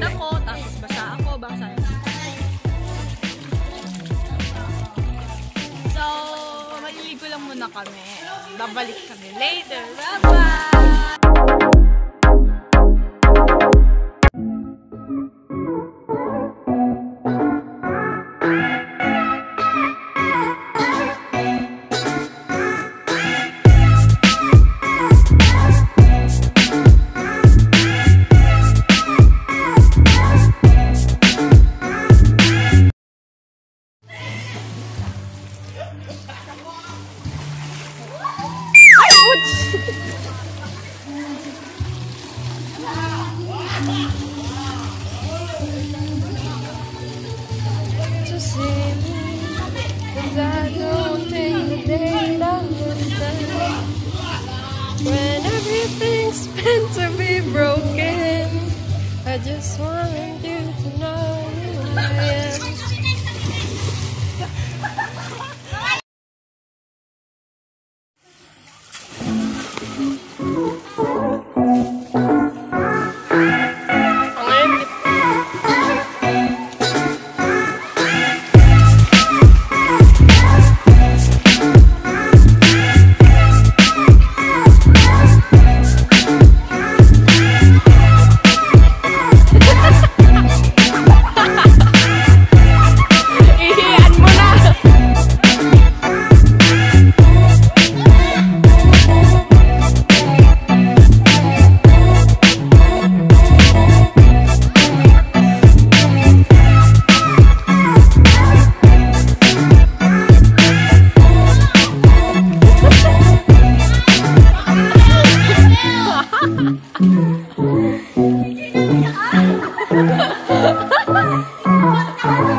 kami. ko, tapos basa ako, basa. So, maliligo lang muna kami. Babalik kami later. Bye-bye! To see I don't think When everything's meant to be broken. I just want you to know who I am Thank